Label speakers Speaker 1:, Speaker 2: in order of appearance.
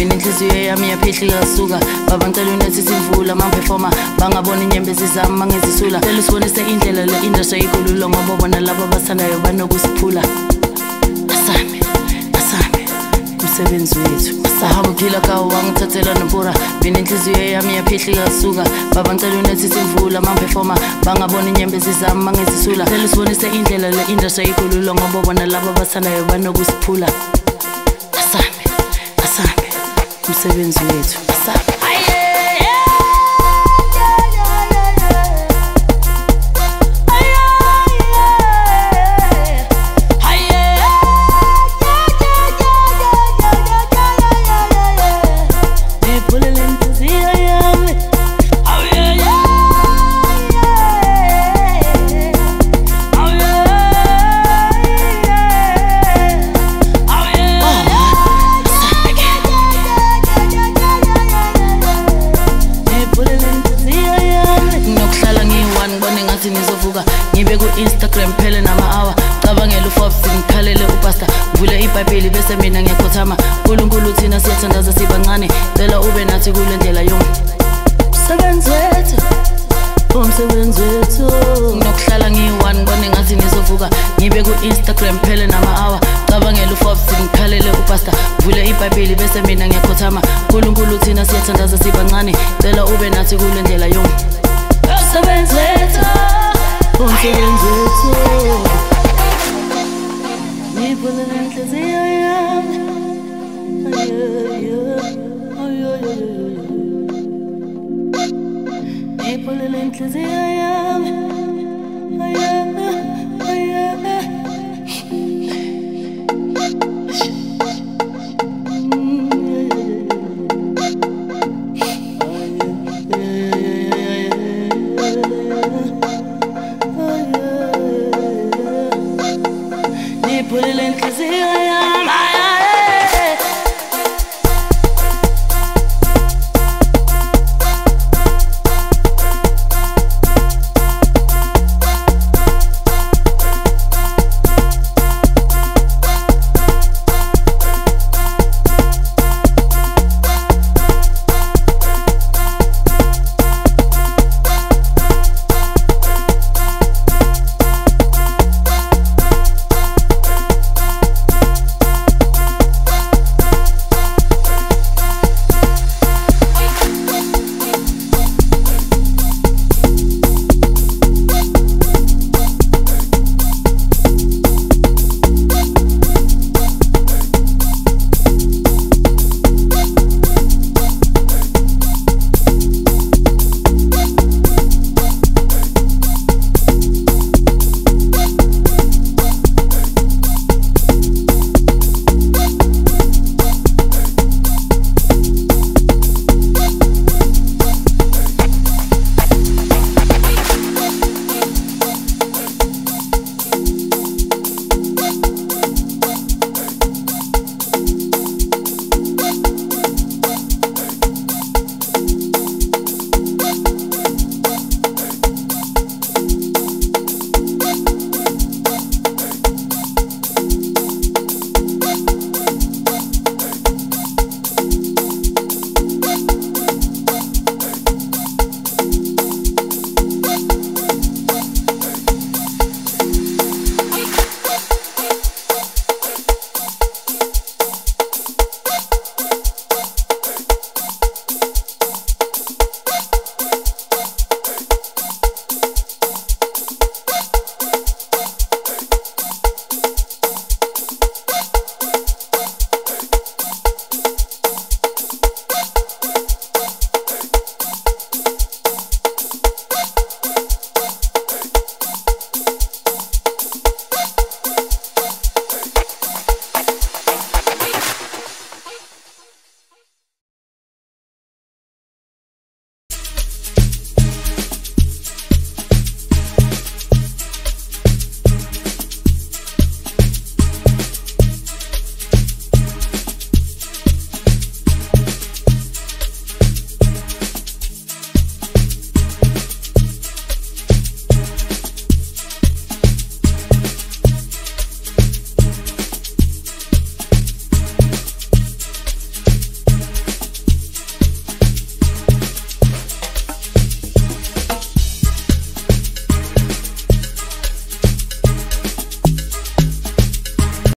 Speaker 1: mina inhliziyo yami yaphihla ikasuka baba ngicela unethi simvula mangiphefoma bangabona inyembezi zami mangizisula cela usibonise indlela le industry ikhululo ngoba bona labo abathandayo banokusiphula. Asame asame umsebenzi wethu. Sahamba uphila kawo wangithathela nempura mina inhliziyo yami yaphihla ikasuka baba ngicela unethi simvula mangiphefoma bangabona inyembezi zami mangizisula cela usibonise indlela le industry ikhululo ngoba bona labo abathandayo banokusiphula. Umsebenzi wethu. Ku-instagram phele nama-hour. Cabangela uforbes ngikhalele upasta ngivule ibhayibheli bese mina ngiyakhothama. Nkulunkulu thina siyathandaza sibancane. Cela ube nathi kule ndlela yom umsebenzi wethu umsebenzi wethu nginokuhlala ngiyi-one ngibone ngathi ngizovuka. Ngibe ku-instagram phele nama-hour. Cabangela uforbes ngikhalele upasta ngivule ibhayibheli bese mina ngiyakhothama. Nkulunkulu thina siyathandaza sibancane. Cela ube nathi kule ndlela yom umsebenzi wethu umsebenzi wethu ngiphulela inhliziyo yami ngiphulela inhliziyo yami brilliant cause here I.